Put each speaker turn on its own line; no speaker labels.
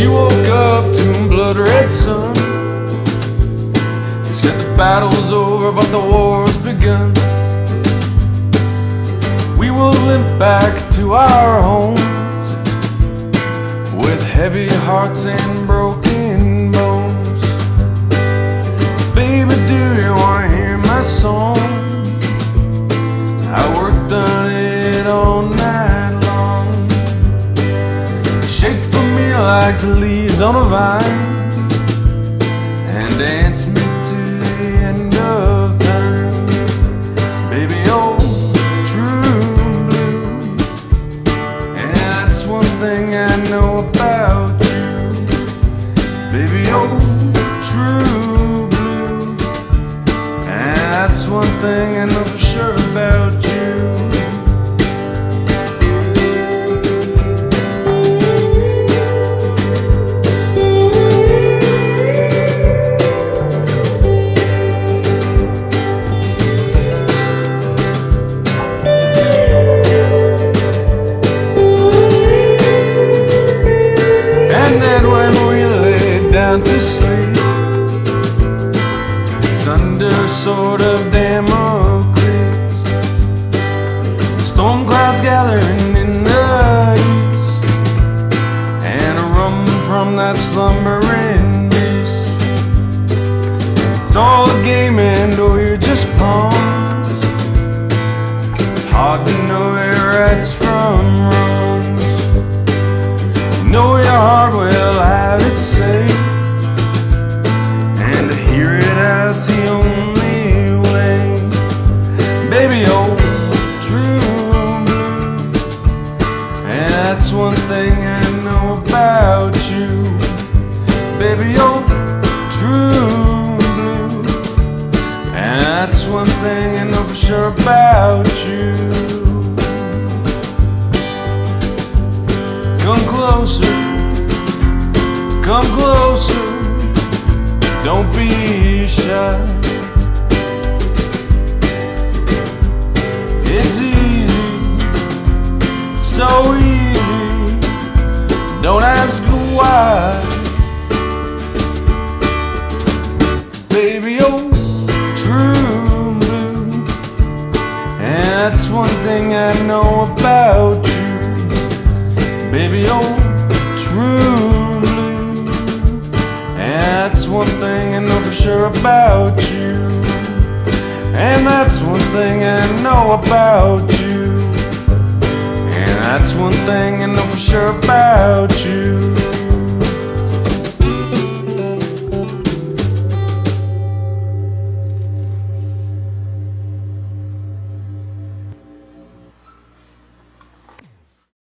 she woke up to blood red sun. They said the battle's over, but the war's begun. We will limp back to our homes with heavy hearts and broken. Like the leaves on a vine and dance me to the end of time. Baby, oh, true blue. And that's one thing I know about you. Baby, oh, true blue. And that's one thing to sleep, it's under sword of Damocles. Storm clouds gathering in the east, and a rum from that slumbering beast. It's all a game, and oh, we're just pawns. It's hard to know where rights from Sure about you. Come closer, come closer, don't be shy. It's easy, so easy, don't ask why. That's one thing I know about you. Baby, oh, true blue. And that's one thing I know for sure about you. And that's one thing I know about you. And that's one thing I know for sure about you.